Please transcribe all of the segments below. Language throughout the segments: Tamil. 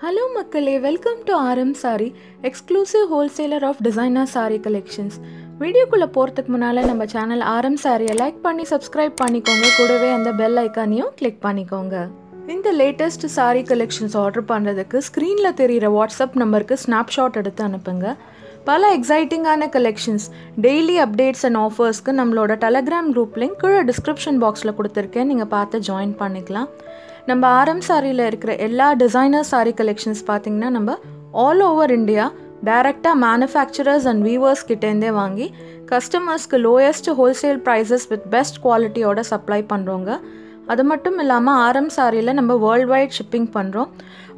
ஹலோ மக்களே. Welcome to RM sari exclusive wholesaler of designer sari collections வீடியோக்குள்ளே போகிறதுக்கு முன்னால் நம்ம சேனல் ஆர்எம் சாரியை லைக் பண்ணி சப்ஸ்கிரைப் பண்ணிக்கோங்க. கூடவே அந்த பெல் ஐக்கானையும் கிளிக் பண்ணிக்கோங்க. இந்த லேட்டஸ்ட் சாரி கலெக்ஷன்ஸ் ஆர்டர் பண்ணுறதுக்கு ஸ்க்ரீனில் தெரிகிற வாட்ஸ்அப் நம்பருக்கு ஸ்னாப்ஷாட் எடுத்து அனுப்புங்க. பல எக்ஸைட்டிங்கான கலெக்ஷன்ஸ் டெய்லி அப்டேட்ஸ் அண்ட் ஆஃபர்ஸ்க்கு நம்மளோட டெலகிராம் குரூப் லிங்க் கீழே டிஸ்கிரிப்ஷன் பாக்ஸில் கொடுத்துருக்கேன். நீங்கள் பார்த்து ஜாயின் பண்ணிக்கலாம். நம்ம ஆரம் சாரியில் இருக்கிற எல்லா டிசைனர் சாரி கலெக்ஷன்ஸ் பார்த்திங்கன்னா நம்ம ஆல் ஓவர் இந்தியா டைரெக்டாக மேனுஃபேக்சரர்ஸ் அண்ட் வீவர்ஸ் கிட்டேருந்தே வாங்கி கஸ்டமர்ஸ்க்கு lowest wholesale prices with best குவாலிட்டியோட supply பண்ணுறோங்க அது மட்டும் இல்லாமல் ஆரம் சாரியில் நம்ம வேர்ல்ட் வைட் ஷிப்பிங் பண்ணுறோம்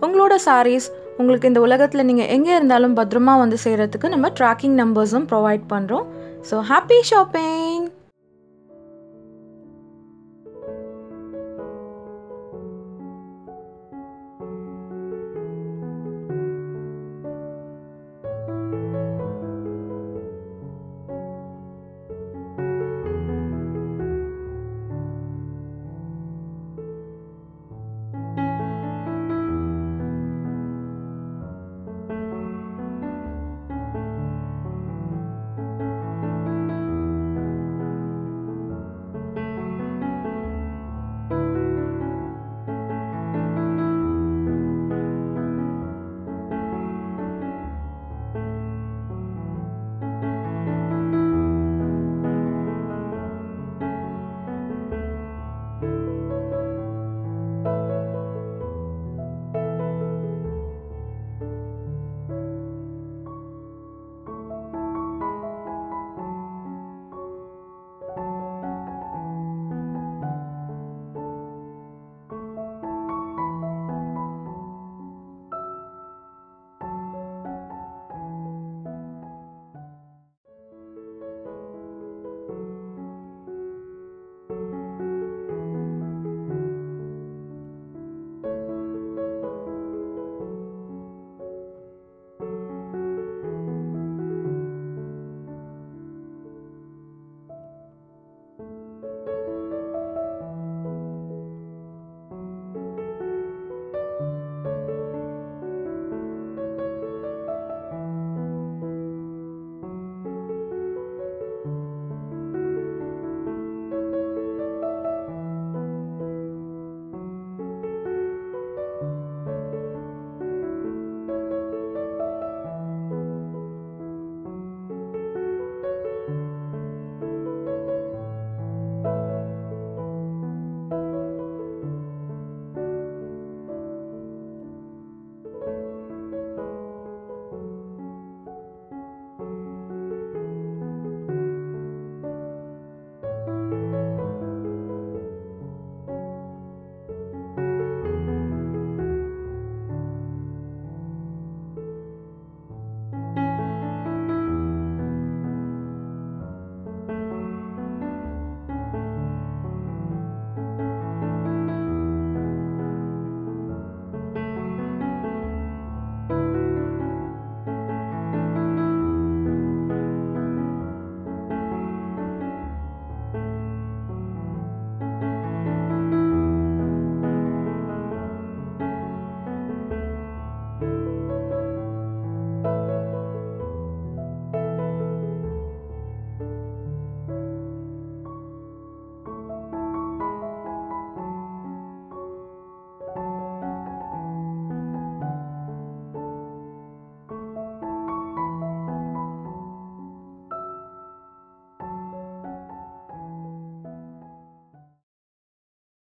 உங்களோட சாரீஸ் உங்களுக்கு இந்த உலகத்தில் நீங்கள் எங்கே இருந்தாலும் பத்திரமா வந்து சேர்கிறதுக்கு நம்ம ட்ராக்கிங் நம்பர்ஸும் ப்ரொவைட் பண்ணுறோம் ஸோ ஹாப்பி ஷாப்பிங்